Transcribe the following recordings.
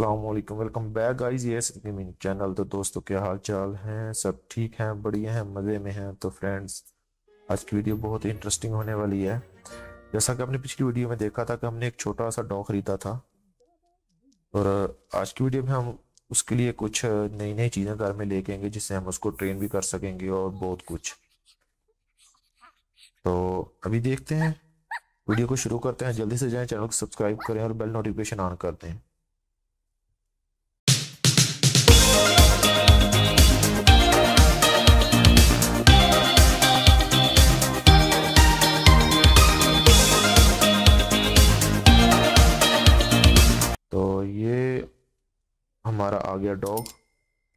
Aslam welcome back guys. ये gaming channel. तो दोस्तों, क्या हाल चाल हैं? सब ठीक हैं? बढ़िया हैं? मज़े में हैं? तो फ्रेंड्स आज की वीडियो बहुत ही इंटरेस्टिंग होने वाली है। जैसा कि आपने पिछली वीडियो में देखा था कि हमने एक छोटा सा डॉग खरीदा था। और आज की वीडियो में हम उसके लिए कुछ नई नई चीज़ें घर में लेके आएँगे, जिससे हम उसको ट्रेन भी कर सकेंगे और बहुत कुछ। तो अभी देखते हैं। वीडियो को शुरू करते हैं। जल्दी से जाएँ, चैनल को सब्सक्राइब करें और बेल नोटिफिकेशन ऑन कर दें। हमारा आ गया डॉग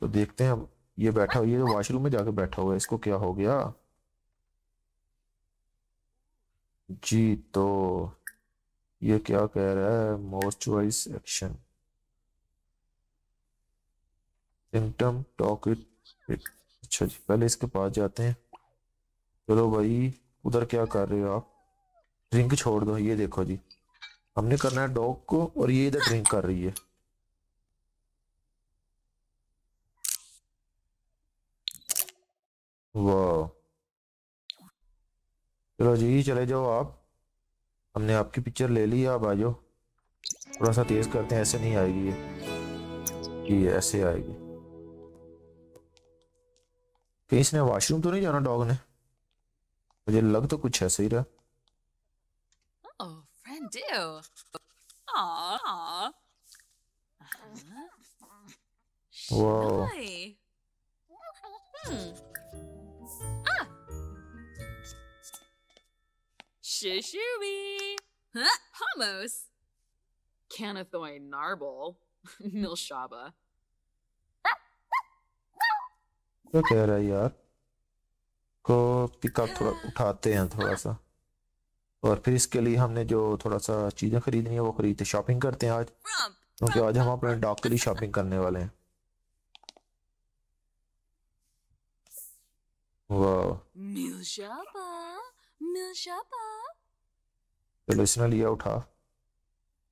तो देखते हैं अब ये बैठा हुआ ये तो वॉशरूम में जाके बैठा हुआ है, इसको क्या हो गया? जी तो ये क्या कह रहा है? Most choice action symptom talk it अच्छा जी, पहले इसके पास जाते हैं। चलो भाई, उधर क्या कर रहे हो आप? ड्रिंक छोड़ दो, ये देखो जी। हमने करना है डॉग को और ये इधर ड्रिंक कर रही है। वाह चलो जी चले जाओ आप हमने आपकी पिक्चर ले ली अब आ जाओ थोड़ा सा तेज करते हैं ऐसे नहीं आएगी ये ये ऐसे आएगी कहीं इसने वॉशरूम तो नहीं जाना डॉग ने मुझे लग तो कुछ ऐसे ही रहा Oh, friend. Aww. Shy. Hmm. Shishooby. Huh? Hummus. Canathoy Narble. Milshaba. क्या कह रहा है यार को पिकअप थोड़ा उठाते हैं थोड़ा सा और फिर इसके लिए हमने जो थोड़ा सा चीज़ें खरीदनी है वो खरीदते शॉपिंग करते हैं आज क्योंकि आज हम अपने डॉग के लिए शॉपिंग करने वाले हैं वाह Milshaba. Milshaba. चलो इसने लिया उठा।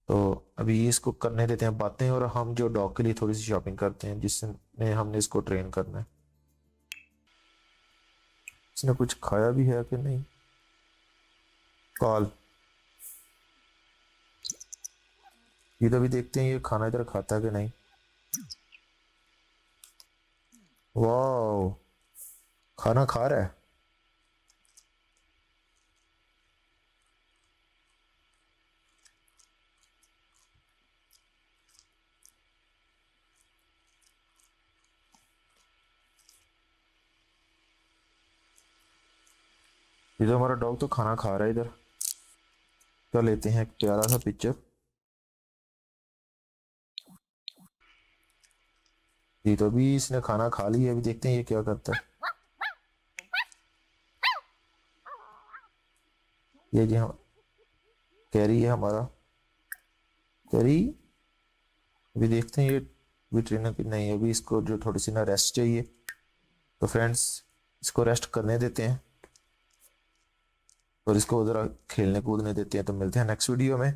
तो अभी इसको करने देते हैं बातें और हम जो डॉग के लिए थोड़ी सी शॉपिंग करते हैं जिसमें हमने इसको ट्रेन करना है। इसने कुछ खाया भी है कि नहीं? कॉल। ये तो अभी देखते हैं ये खाना इधर खाता है कि नहीं। वाह खाना खा रहा है? ये तो हमारा डॉग तो खाना खा रहा है इधर। क्या लेते हैं एक प्यारा सा पिक्चर जी तो अभी इसने खाना खा लिया अभी देखते हैं ये क्या करता है। ये जी हम कैरी है हमारा। कैरी अभी देखते हैं ये भी ट्रेनर की नहीं, अभी इसको जो थोड़ी सी ना रेस्ट चाहिए। तो फ्रेंड्स इसको रेस्ट करने देते हैं। और इसको ज़रा खेलने कूदने देते हैं तो मिलते हैं नेक्स्ट वीडियो में।